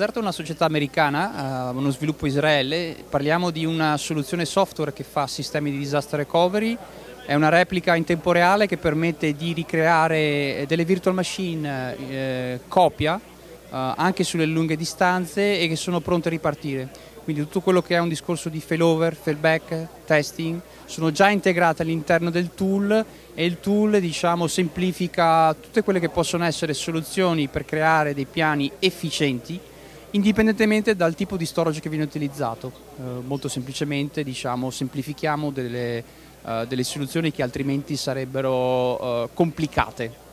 Azzerto è una società americana, uh, uno sviluppo Israele, parliamo di una soluzione software che fa sistemi di disaster recovery, è una replica in tempo reale che permette di ricreare delle virtual machine eh, copia uh, anche sulle lunghe distanze e che sono pronte a ripartire. Quindi tutto quello che è un discorso di failover, failback, testing, sono già integrate all'interno del tool e il tool diciamo, semplifica tutte quelle che possono essere soluzioni per creare dei piani efficienti indipendentemente dal tipo di storage che viene utilizzato. Eh, molto semplicemente diciamo, semplifichiamo delle, uh, delle, soluzioni che altrimenti sarebbero uh, complicate